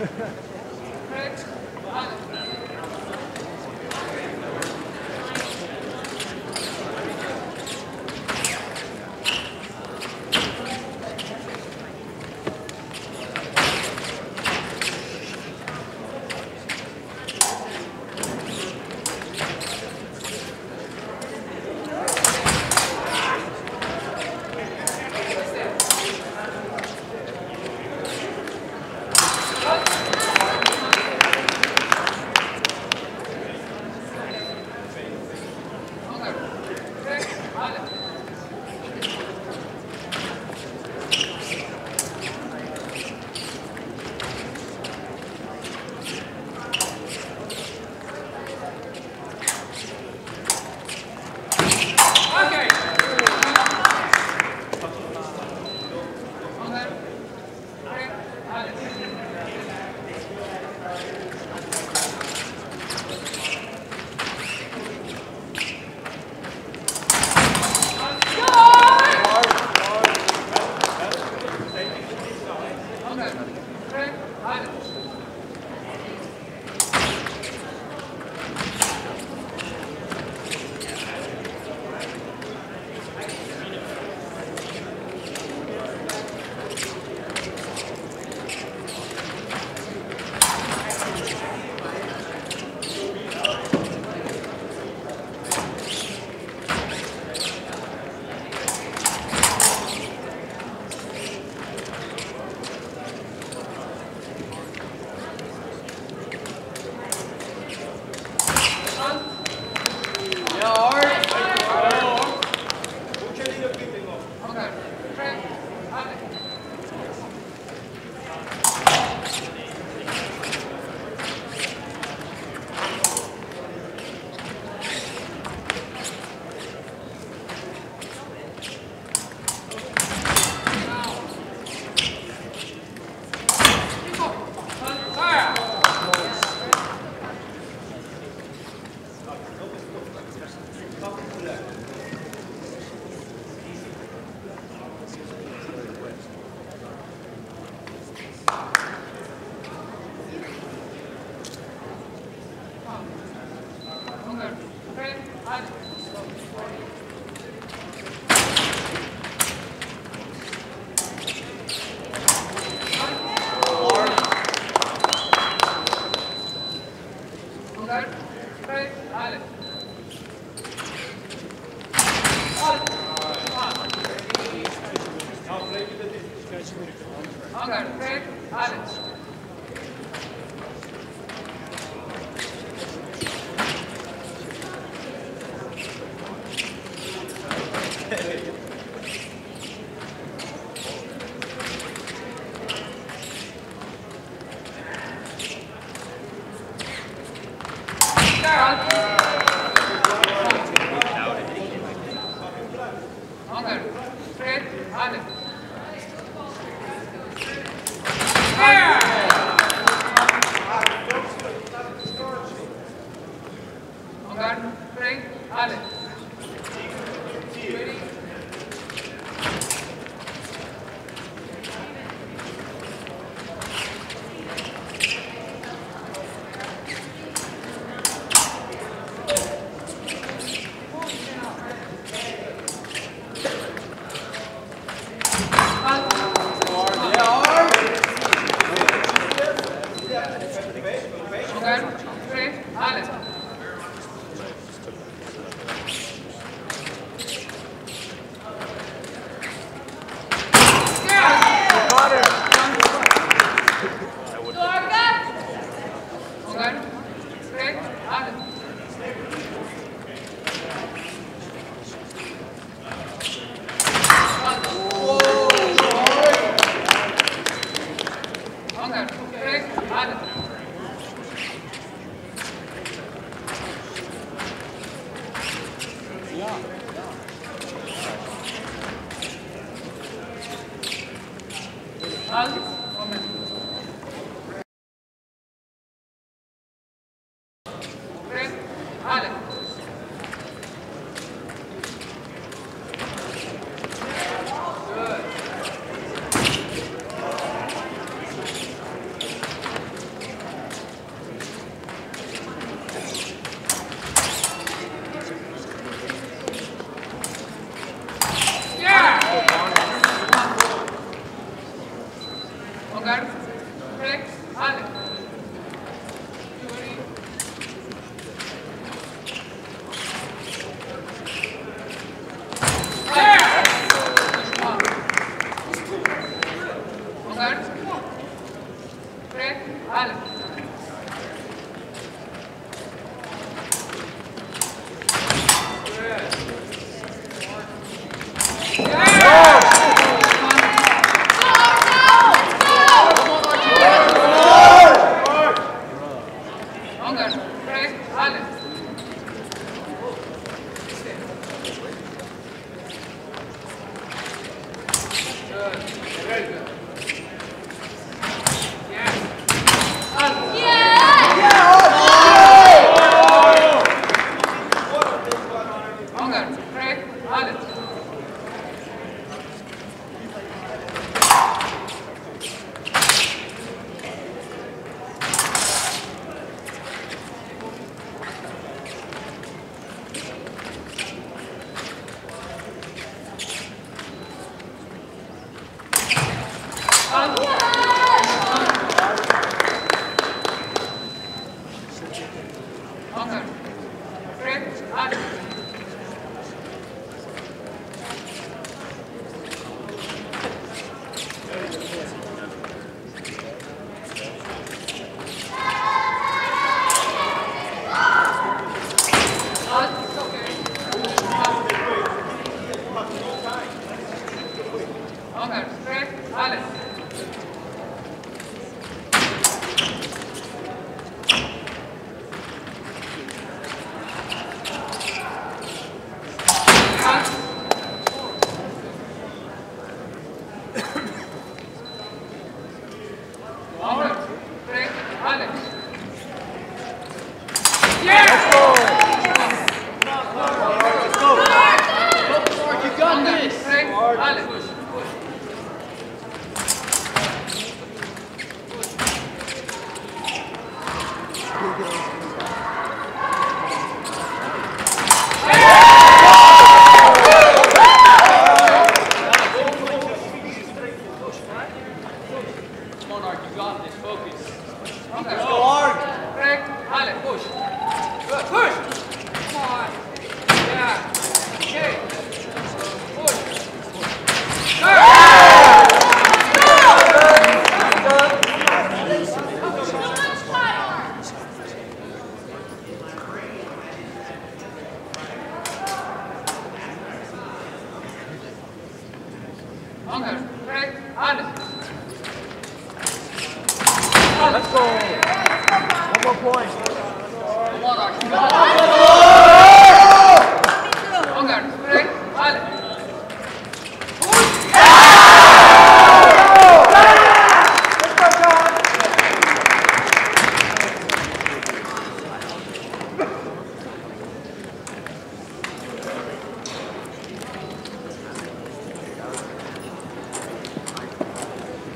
Correct. Agar Craig Adams. 아, Okay. Let's go. One more point. Come on,